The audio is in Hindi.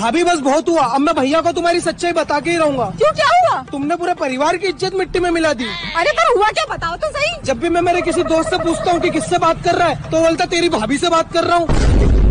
भाभी बस बहुत हुआ। अब मैं भैया को तुम्हारी सच्चाई बता के ही रहूँगा। क्यों क्या हुआ? तुमने पूरे परिवार की इज़्ज़त मिट्टी में मिला दी। अरे पर हुआ क्या? बताओ तो सही। जब भी मैं मेरे किसी दोस्त से पूछता हूँ कि किससे बात कर रहा है तो बोलता तेरी भाभी से बात कर रहा हूँ।